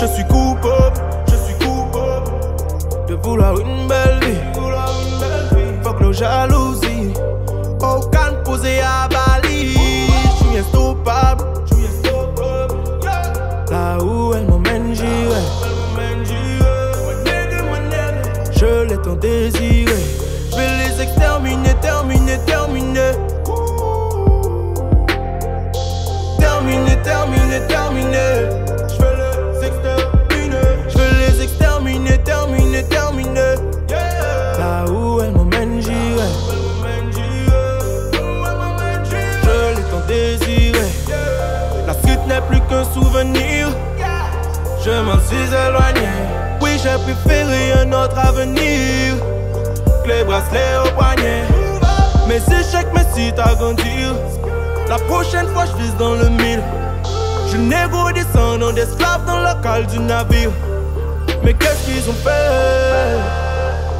Je suis coupable, je suis coupable de vouloir une belle vie. Fuck nos jalousies, aucun posé à Bali. Je suis instoppable, je suis instoppable. Là où elle m'emmène, j'irai. Je l'ai tant désiré, je vais les exterminer. Plus qu'un souvenir. Je m'en suis éloigné. Oui, j'ai préféré un autre avenir. Clé bracelet au poignet. Mes échecs m'incitent à grandir. La prochaine fois, je vise dans le mille. Je négo descendant d'esclaves dans le cale du navire. Mais qu'est-ce qu'ils ont fait?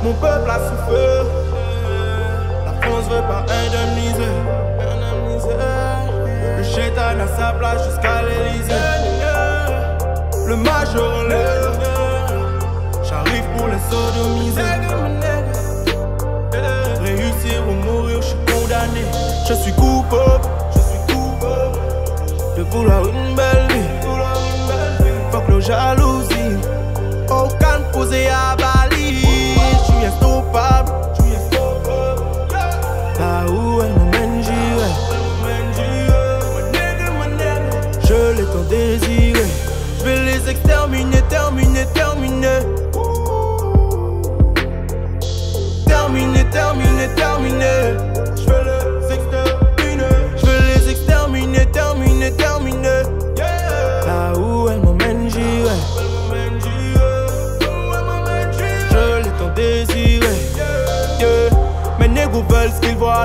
Mon peuple a souffert. La France veut pas indemniser. Le chétan a sa place jusqu'à. Le l'air. J'arrive pour les sodomiser. Réussir ou mourir, je suis condamné. Je suis coupable. Je suis coupable. De vouloir une belle vie. Fuck nos jalousies. Aucun posé à Bali. Je suis instoppable. Là où elle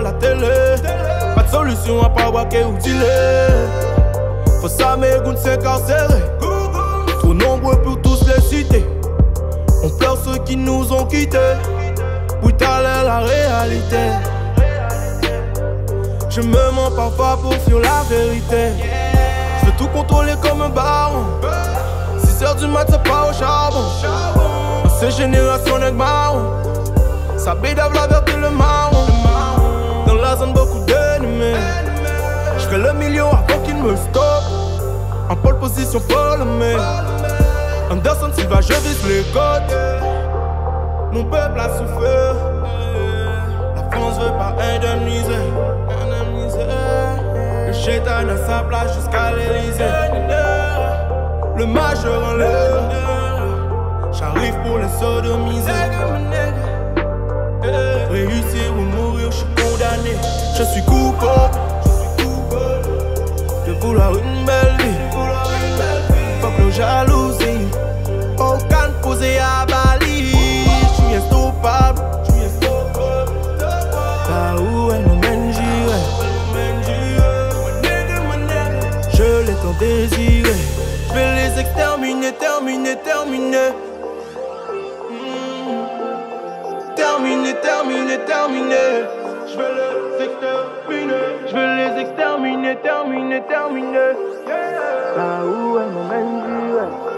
la télé. Pas de solution à part wacker ou dealer. Faut ça, mes goûts s'incarcérer. Trop nombreux pour tous les citer. On pleure ceux qui nous ont quittés. Est la réalité. Je me mens parfois pour fuir la vérité. Je veux tout contrôler comme un baron. 6 heures du c'est pas au charbon. C'est génération de marron. Ça bédave la et le marron. Beaucoup d'ennemis. Je fais le million avant qu'il me stoppe. En pole position le mec. Anderson Silva, je vise les côtes. Mon peuple a souffert. La France veut pas indemniser. Le chétan a sa place jusqu'à l'Elysée. Le majeur en l'air. Vouloir une belle vie. Fuck nos à Bali. Je suis instoppable. Là où elle. Je l'ai tant désiré. Je vais les exterminer, terminer, terminer. Terminer, terminer, terminer. Là où elle m'emmène, j'irai.